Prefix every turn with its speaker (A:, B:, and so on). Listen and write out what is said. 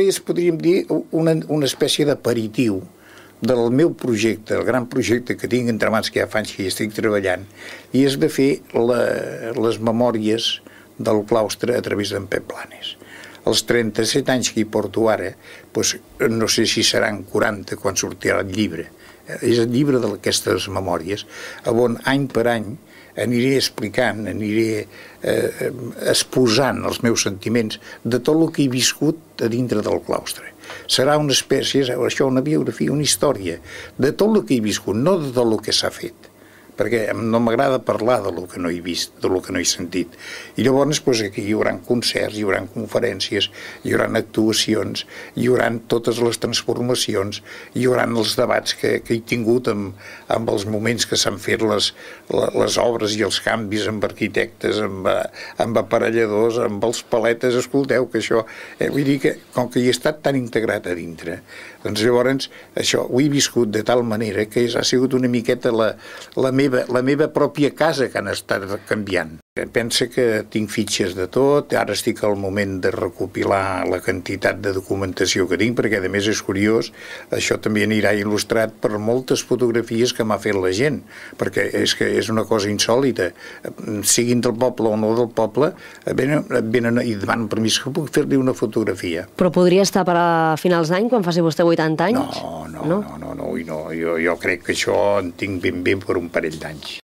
A: És, podríem dir, una, una espècie d'aperitiu del meu projecte, el gran projecte que tinc entre mans que ja fa anys que hi estic treballant, i és de fer la, les memòries del claustre a través d'en Pep Planes. Els 37 anys que hi porto ara, doncs, no sé si seran 40 quan sortirà el llibre. És el llibre d'aquestes memòries, on any per any aniré explicant, aniré eh, exposant els meus sentiments de tot el que he viscut a dintre del claustre. Serà una espècie, això, una biografia, una història, de tot el que he viscut, no de tot el que s'ha fet perquè no m'agrada parlar de lo que no he vist, de lo que no he sentit. I llavors doncs, aquí hi haurà concerts, hi haurà conferències, hi haurà actuacions, hi haurà totes les transformacions, hi haurà els debats que, que he tingut amb, amb els moments que s'han fet les, les obres i els canvis amb arquitectes, amb, amb aparelladors, amb els paletes, escolteu que això, eh, vull dir que com que hi he estat tan integrat a dintre, doncs llavors això ho he viscut de tal manera que és, ha sigut una miqueta la, la meva meva, la meva pròpia casa que han estat canviant. Pensa que tinc fitxes de tot, ara estic al moment de recopilar la quantitat de documentació que tinc, perquè a més és curiós, això també anirà il·lustrat per moltes fotografies que m'ha fet la gent, perquè és que és una cosa insòlita. Siguin del poble o no del poble, venen, venen i demanen permís que puc fer-li una fotografia.
B: Però podria estar per a finals d'any, quan faci vostè 80 anys?
A: No, no, no, no, no, no, no jo, jo crec que això en tinc ben bé per un parell d'anys.